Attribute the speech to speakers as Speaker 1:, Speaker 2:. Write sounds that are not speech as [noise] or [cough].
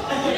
Speaker 1: Yeah. [laughs]